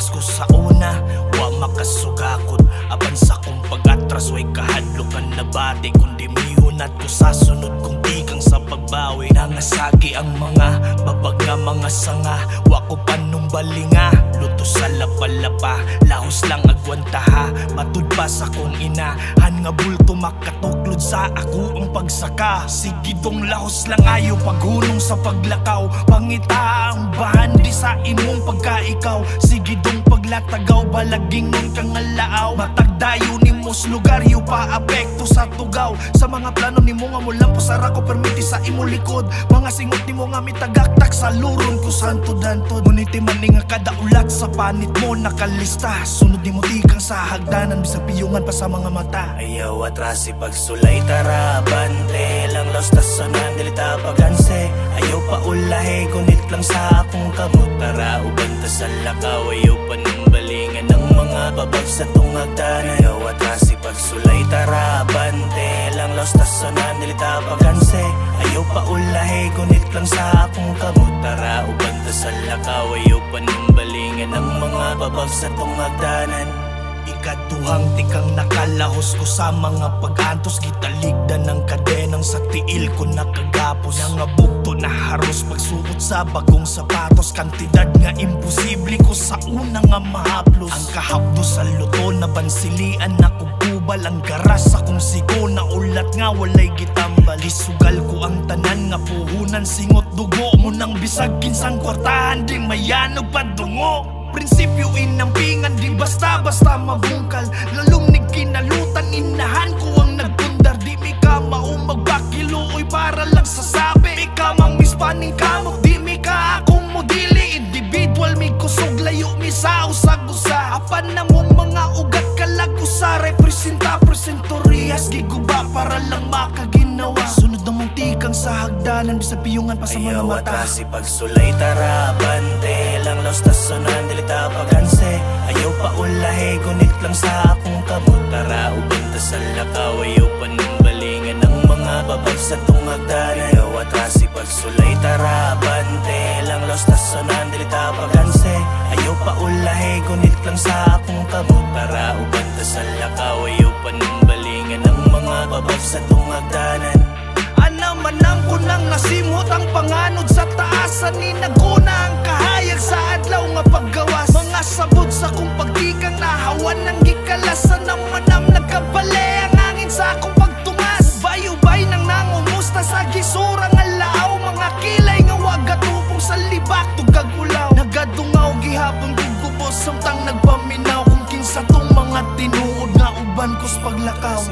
oras ko sa una. Wa makasugakod Apan sa kong pag-atras. Way kahadlokan na bati Kundi mihunat ko sa sunod. Kong tigang sa pagbawi Nangasagi ang mga babag nga mga sanga. Wa ko panong balinga Luto sa lapalapa. Lahos lang agwantaha Matud pa sa kong ina. Han nga bulto makatuklod sa ako ang pagsaka. Sige dong lahos lang ayo paghunong sa paglakaw. Pangita ang bahan di imong pagkaikaw Sige dong paglatagaw balaging nung kang alaaw Matagdayo ni mos lugar yu pa apekto sa tugaw. Sa mga plano ni mo nga mo lang pusara ko permiti sa imo likod. Mga singot ni mo nga mitagaktak sa luron ko santo dantod. Ngunit maning nga kada ulat sa panit mo nakalista. Sunod ni mo tikang sa hagdanan bisag piyungan pa sa mga mata. Ayaw atrasi pagsulay tara bante. Lang los tasonan dilita paganse Ayaw pa ulahe gunit lang sa akong kamot sa lakaw ayaw pa nang balingan ng mga babag sa tungagdan Ayaw atrasi pagsulay tara bante. Lang los tasonan dilita paganse. Ayaw pa ulahe gunit lang sa akong kamot. Tara uban ta sa lakaw ayaw pa nang balingan ng mga babag sa tungagdanan Ikaduhang tikang nakalahos ko sa mga pag-antos. Gitaligdan ng kadenang sa tiil ko nakagapos. Nangabugto na haros pagsuot sa bagong sapatos. Kantidad nga imposible ko sa una nga mahaplos. Ang kahapdo sa luto na bansilian na kubal. Ang garas sa kong sigo na ulat nga walay gitambal. Isugal ko ang tanan nga puhunan Singot dugo mo nang bisag. Kinsang kwartahan Di mayanog pa dungo Prinsipyo inampingan di basta-basta mabungkal. Lalumnig kinalutan inahan ko ang nagpundar. Di mi ka maumag bakiluoy para lang sa sabi Di ka mamis paning kamok di mi ka akong modili. Individual mi kusog layo mi sa usag-usa Apan na mo mga ugat kalagusa Representa presentorias giguba para lang makaginawa sa hagdanan Bisag piyungan pa sa mga Ayaw mata. atrasi pagsulay tara bante. Lang los tasonan dilita paganse. Ayaw pa ulahe gunit lang sa akong kamot Tara uban ta sa lakaw ayaw pa nang balingan ng mga babag sa tungagdan Ayaw atrasi pagsulay tara bante. Lang los tasonan dilita paganse. Ayaw pa ulahe gunit lang sa akong kamot Tara uban Panod sa taasan ni Naguna ang kahayag sa adlaw nga paggawas. Mga sabot sa kung pagdikang nahawan ng gikalasan. Ang manam nagkabale ang angin sa akong pagtungas Bayo-bay nang nangumusta sa gisura nga laaw Mga kilay nga wagatupong sa libak tugag ulaw. Nagadungaw gihapon gugubos samtang nagpaminaw. Kung kinsa tong mga tinuod nga uban kos paglakaw.